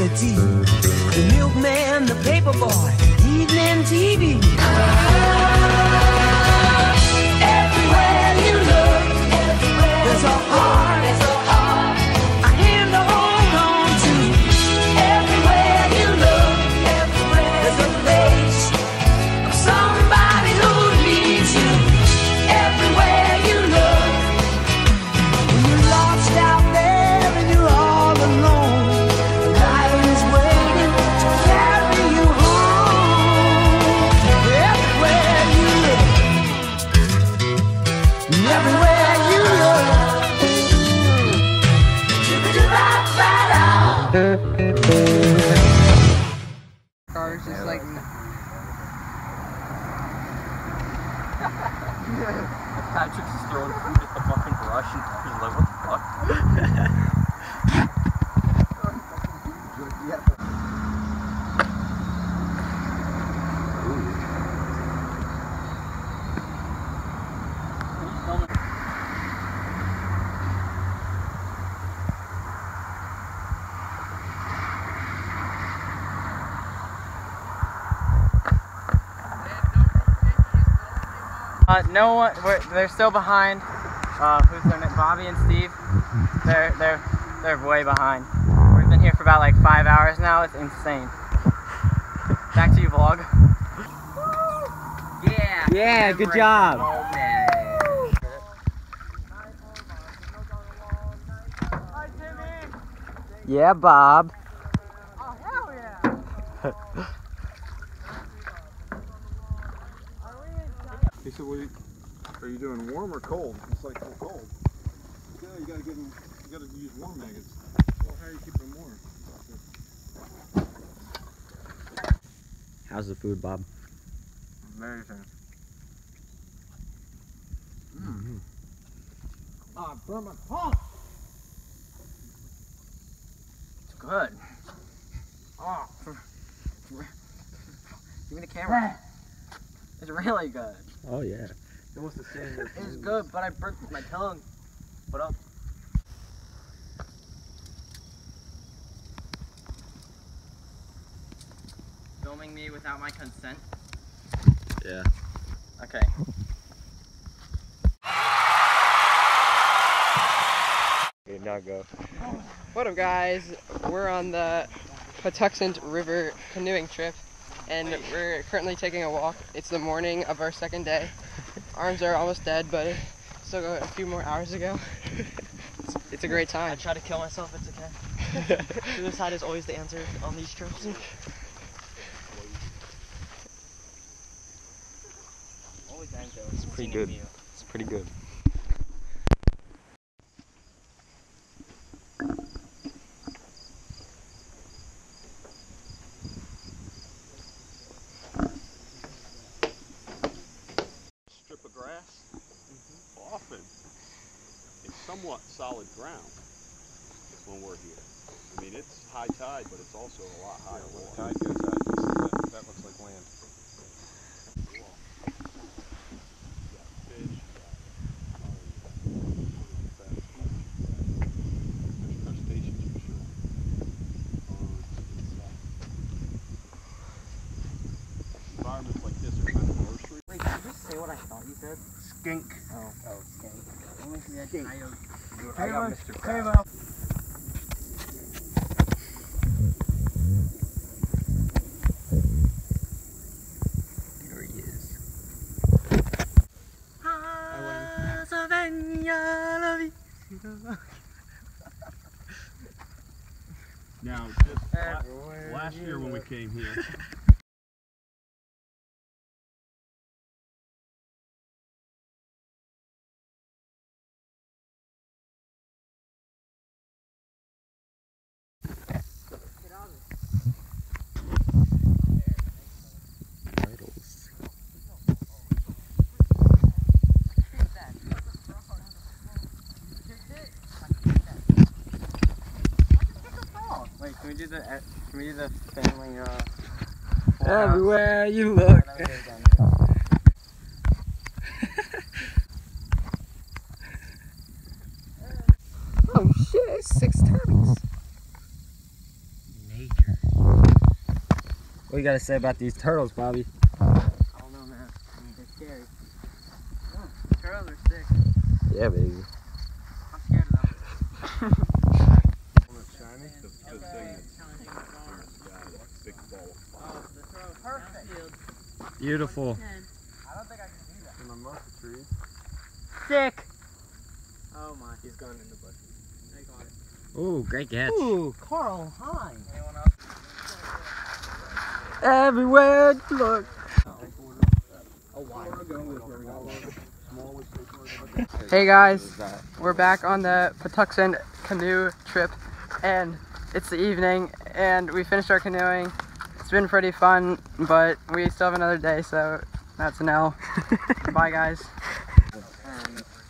ability. The milkman, the paper boy, evening TV. Patrick's just throwing food at the fucking brush and he's like, what the fuck? uh, no one. We're, they're still behind. Uh, who's their name? Bobby and Steve. They're they're they're way behind. We've been here for about like five hours now. It's insane. Back to you, vlog. Yeah. Yeah, good job. Yeah, Bob. He said, "What are you, are you doing warm or cold?" It's like well, cold. Yeah, you gotta get them. You gotta use warm maggots. Well, how are you keeping them warm? How's the food, Bob? Amazing. Mmm. Ah, Burma. It's good. Oh, give me the camera. It's really good. Oh yeah. It was the same. It's good, but I burnt my tongue. What up? Uh, Filming me without my consent? Yeah. Okay. Okay, now go. What up, guys? We're on the Patuxent River canoeing trip, and we're currently taking a walk. It's the morning of our second day. Arms are almost dead, but still got a few more hours to go. It's, it's a great time. I try to kill myself, it's okay. Suicide is always the answer on these trips. always ends though. It's pretty good. It's pretty good. When we're here. I mean, it's high tide, but it's also a lot higher. when the tide goes out, that, uh, that looks like land. Environments like this are kind of nursery. Wait, did you say what I thought you said? Skink. Oh, oh, skink. Let me see that Skink. coyote. I Now, just last year when we came here, we do the uh, can we do the family uh? Everywhere you look. Oh shit! Six turtles. Nature. What you gotta say about these turtles, Bobby? I don't know, man. They're scary. Turtles are sick. Yeah, baby. I'm scared of them. shiny? The, the thing that's in the sky, that big ball of fire. Beautiful. In the mocha trees. Sick! Oh my. He's gone in the bush. Ooh, great catch. Ooh, Carl, hi. Everywhere you look. Hey guys, we're back on the Patuxent canoe trip, and it's the evening, and we finished our canoeing. It's been pretty fun, but we still have another day, so that's an L. Bye guys.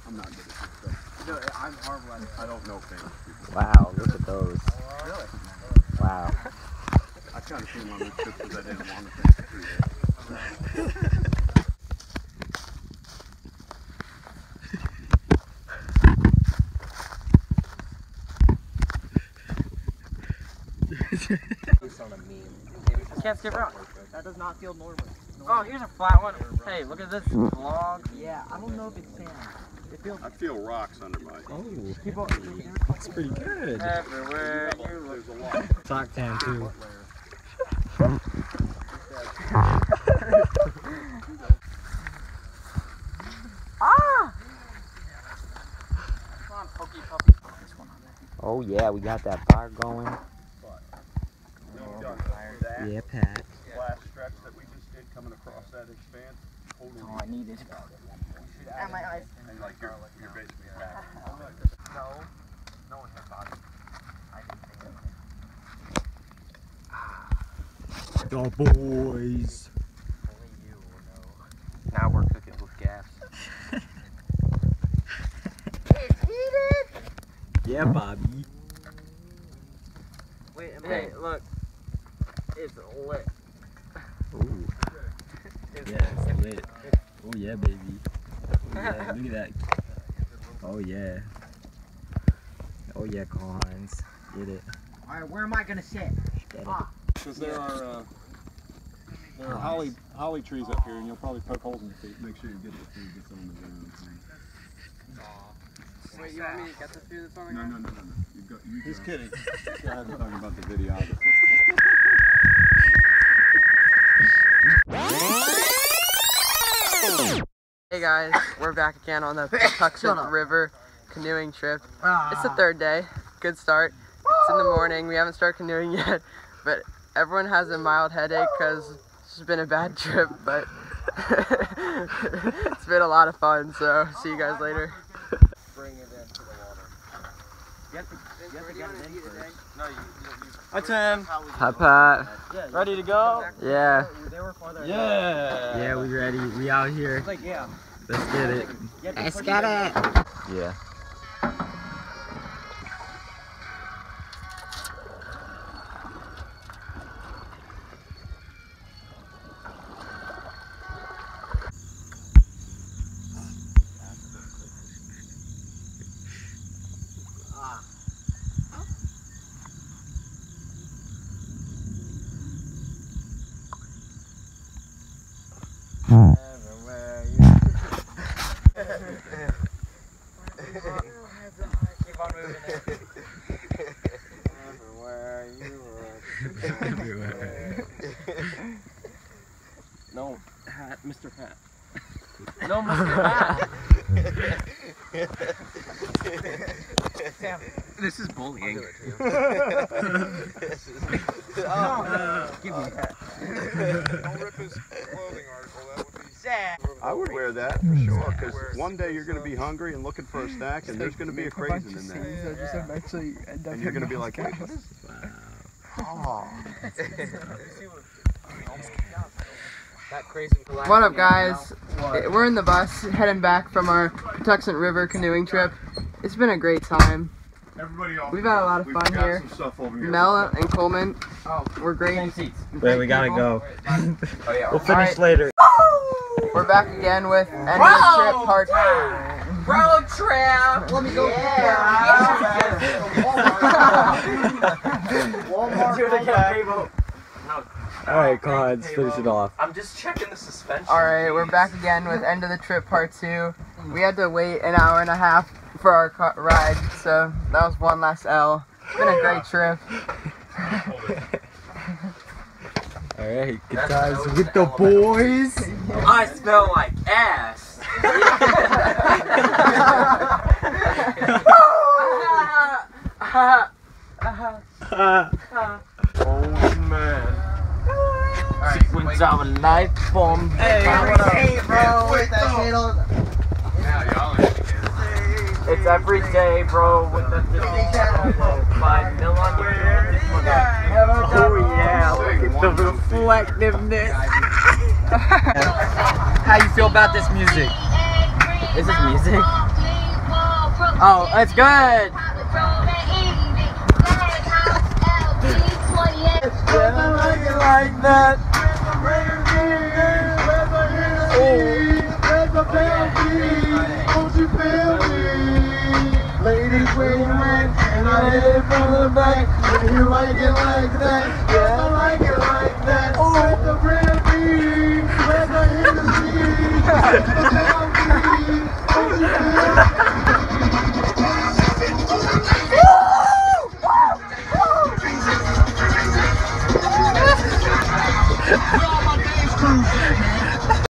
I'm not good at this. I'm horrible at it. I don't know things. Wow, look at those. Wow. I kind of came on this trip because I didn't want to think through it. Can't skip around. That does not feel normal. Oh, here's a flat one. Hey, look at this log. Yeah, I don't know if it's sand. It feels. I feel rocks under my. Oh, People. that's pretty good. Everywhere you look. There's a lot. Sock tan too. Ah! Come on, pokey puppy. Oh yeah, we got that fire going. That Yeah, Pat. last stretch that we just did coming across that expanse. Totally. Oh, I need it. At my eyes. And like you're, you're basically back. No. No one has body. I didn't think of it. The boys. Only you will know. Now we're cooking with gas. It's heated! Yeah, Bobby. Wait a Hey, minute. look. It's lit. Ooh. It's Yeah, it's lit. Oh yeah, baby. Oh, yeah, look at that. Oh yeah. Oh yeah, Carl Hines. Get it. Alright, where am I gonna sit? Get it. Because there are uh, there are holly holly trees up here, and you'll probably poke holes in your feet. Make sure you get it before you get on the ground. Wait, you want me to get this through this on the No, ground? no, no, no, no. You go, you He's kidding. I'm talking about the videographer. Hey guys, we're back again on the Patuxent River canoeing trip. It's the third day. Good start. It's in the morning. We haven't started canoeing yet, but everyone has a mild headache because it's been a bad trip, but it's been a lot of fun. So see you guys later. Bring it into the water. You have to, you have to get it in first. Hi Tim. Hi, Pat. Yeah, Ready to go? Yeah. They were farther. Yeah. Yeah, we ready. We out here. Like, yeah. Let's get it. You have to Let's get it. Yeah. Everywhere. No, hat, Mr. Hat. No, Mr. Hat. Sam, This is bullying. oh, give me that. Don't rip his clothing article. That would be. Sam. I would wear that for sure, because one day you're going to be hungry and looking for a snack, and there's going to be a crazy in there. just eventually end uh, And you're going to be like, wait, what is That crazy What up, guys? We're in the bus heading back from our Patuxent River canoeing trip. It's been a great time. Everybody. We've had a lot of fun here. Some stuff over here. Mel and Coleman were great. Wait, we gotta go. Oh. We'll finish Alright. later. We're back again with end of the trip part Road trip. Let me go. Alright, Cons, finish it off. I'm just checking the suspension. Alright, we're back again with end of the trip part two. We had to wait an hour and a half for our car- ride, so that was one last L. It's been a great trip. Alright, good times with the boys. I smell like ass. Old man. Sequence of a life bomb. Hey, bro. It's every day, bro, with the on your Oh yeah, look at the reflectiveness. How you feel about this music? Is this music? Oh, it's good. like that. Ladies, where you? And I hit it from the back. Yeah, you like it like that. Yeah, I like it like that. Oh, the real beat. Where's the Hennessy?